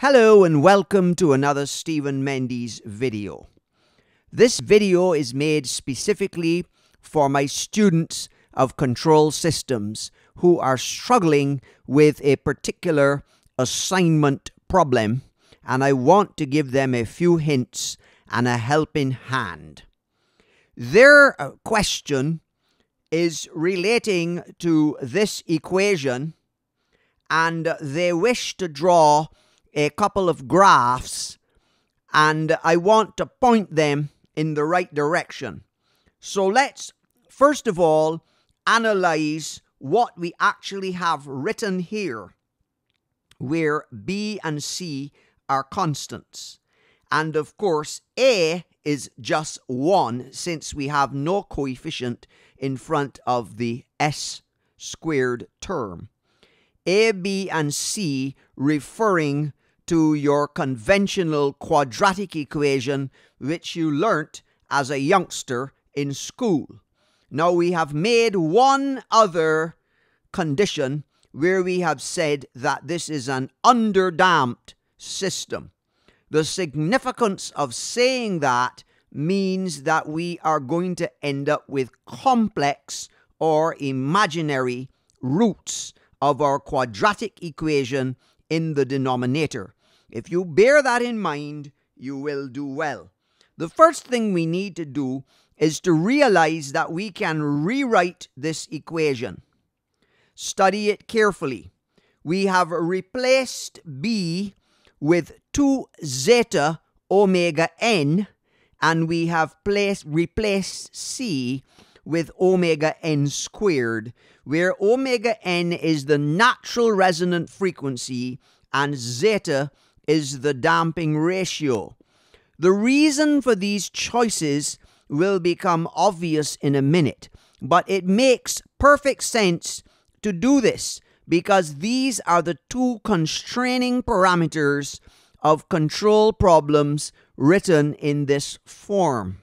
Hello and welcome to another Stephen Mendes video. This video is made specifically for my students of control systems who are struggling with a particular assignment problem and I want to give them a few hints and a helping hand. Their uh, question is relating to this equation and they wish to draw a couple of graphs and I want to point them in the right direction. So let's first of all analyze what we actually have written here, where B and C are constants. And of course, A is just 1 since we have no coefficient in front of the S squared term. A, B, and C referring to your conventional quadratic equation which you learnt as a youngster in school. Now we have made one other condition where we have said that this is an underdamped system. The significance of saying that means that we are going to end up with complex or imaginary roots of our quadratic equation in the denominator. If you bear that in mind, you will do well. The first thing we need to do is to realize that we can rewrite this equation. Study it carefully. We have replaced B with 2 zeta omega n and we have placed, replaced C with omega n squared, where omega n is the natural resonant frequency and zeta is the damping ratio. The reason for these choices will become obvious in a minute, but it makes perfect sense to do this because these are the two constraining parameters of control problems written in this form.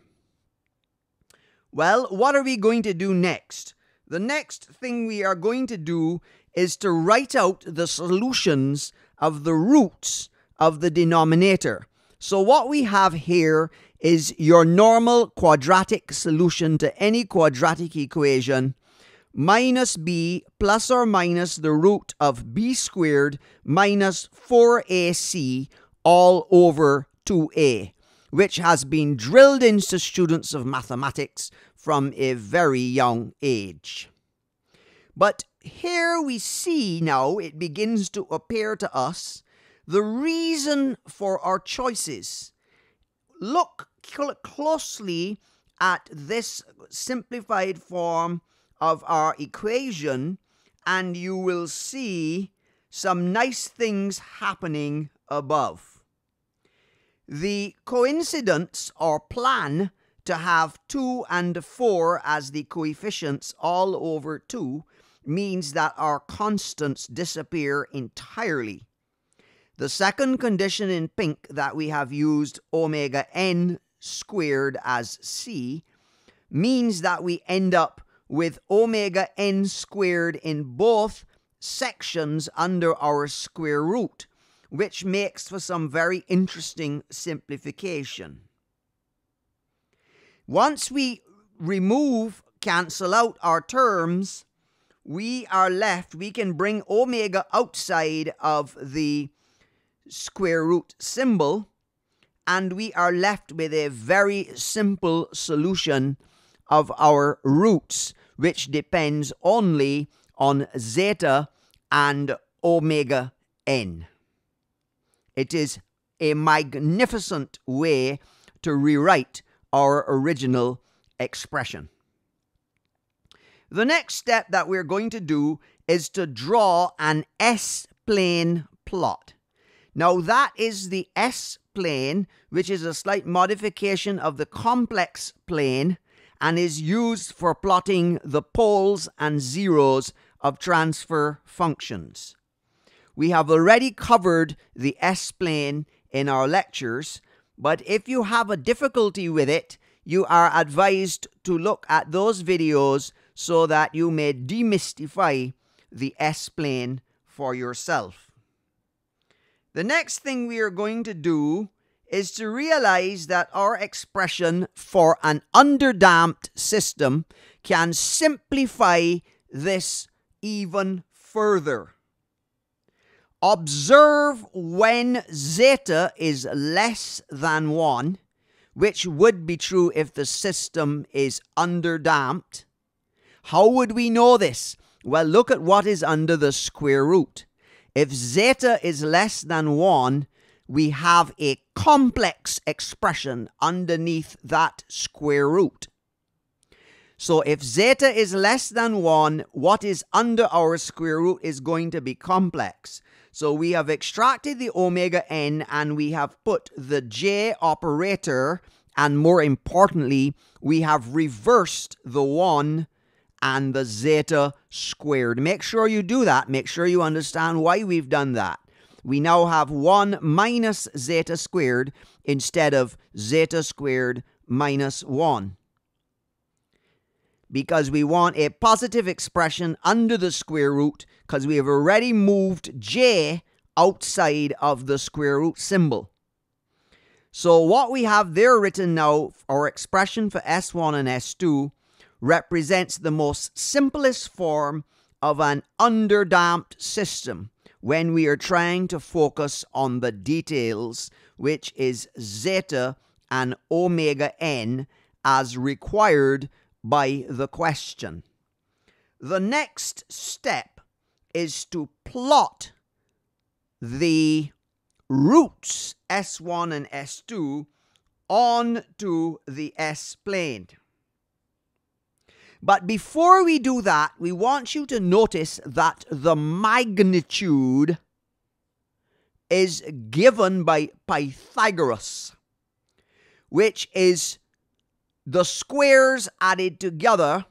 Well, what are we going to do next? The next thing we are going to do is to write out the solutions of the roots of the denominator. So what we have here is your normal quadratic solution to any quadratic equation minus b plus or minus the root of b squared minus 4ac all over 2a, which has been drilled into students of mathematics from a very young age. But here we see now it begins to appear to us the reason for our choices. Look closely at this simplified form of our equation, and you will see some nice things happening above. The coincidence or plan to have 2 and 4 as the coefficients all over 2 means that our constants disappear entirely. The second condition in pink that we have used omega n squared as c means that we end up with omega n squared in both sections under our square root, which makes for some very interesting simplification. Once we remove, cancel out our terms, we are left, we can bring omega outside of the square root symbol, and we are left with a very simple solution of our roots, which depends only on zeta and omega n. It is a magnificent way to rewrite our original expression. The next step that we're going to do is to draw an S plane plot. Now, that is the S plane, which is a slight modification of the complex plane and is used for plotting the poles and zeros of transfer functions. We have already covered the S plane in our lectures, but if you have a difficulty with it, you are advised to look at those videos so that you may demystify the S plane for yourself. The next thing we are going to do is to realize that our expression for an underdamped system can simplify this even further. Observe when zeta is less than 1, which would be true if the system is underdamped. How would we know this? Well, look at what is under the square root. If zeta is less than 1, we have a complex expression underneath that square root. So if zeta is less than 1, what is under our square root is going to be complex. So we have extracted the omega n and we have put the j operator, and more importantly, we have reversed the 1 and the zeta squared. Make sure you do that. Make sure you understand why we've done that. We now have 1 minus zeta squared instead of zeta squared minus 1 because we want a positive expression under the square root because we have already moved j outside of the square root symbol. So what we have there written now, our expression for S1 and S2, represents the most simplest form of an underdamped system when we are trying to focus on the details, which is zeta and omega n as required by the question. The next step is to plot the roots S1 and S2 onto the S plane. But before we do that, we want you to notice that the magnitude is given by Pythagoras, which is the squares added together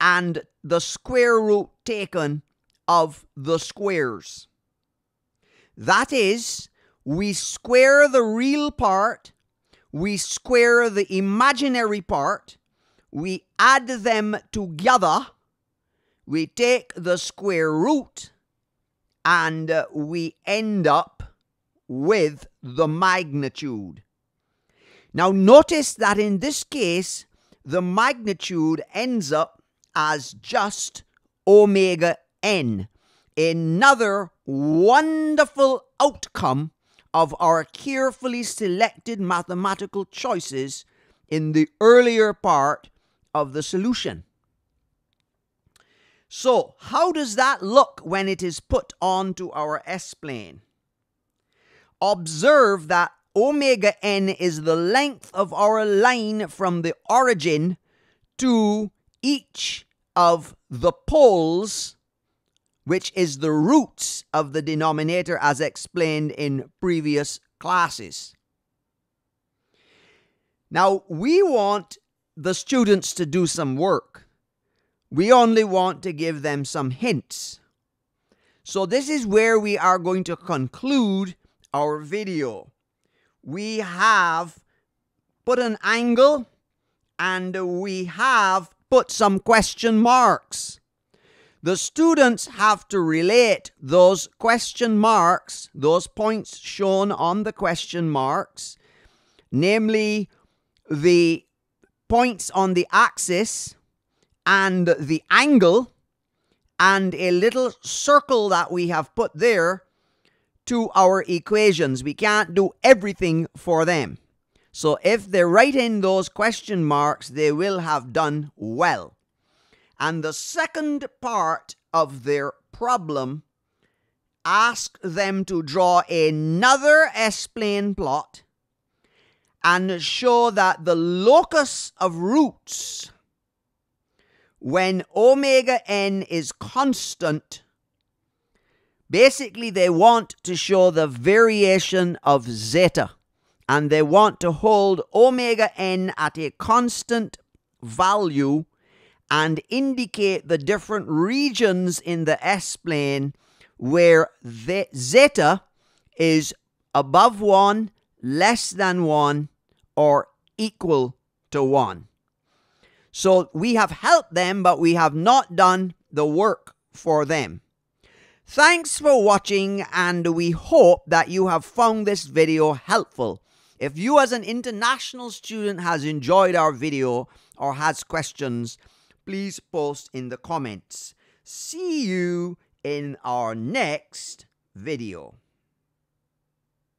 and the square root taken of the squares. That is, we square the real part, we square the imaginary part, we add them together, we take the square root, and we end up with the magnitude. Now, notice that in this case, the magnitude ends up as just omega n. Another wonderful outcome of our carefully selected mathematical choices in the earlier part of the solution. So, how does that look when it is put onto our S plane? Observe that omega n is the length of our line from the origin to each of the poles, which is the roots of the denominator as explained in previous classes. Now, we want the students to do some work. We only want to give them some hints. So this is where we are going to conclude our video we have put an angle and we have put some question marks. The students have to relate those question marks, those points shown on the question marks, namely the points on the axis and the angle and a little circle that we have put there to our equations. We can't do everything for them. So if they write in those question marks, they will have done well. And the second part of their problem ask them to draw another S-plane plot and show that the locus of roots when omega n is constant Basically, they want to show the variation of zeta and they want to hold omega n at a constant value and indicate the different regions in the S plane where the zeta is above 1, less than 1, or equal to 1. So we have helped them, but we have not done the work for them. Thanks for watching and we hope that you have found this video helpful. If you as an international student has enjoyed our video or has questions, please post in the comments. See you in our next video.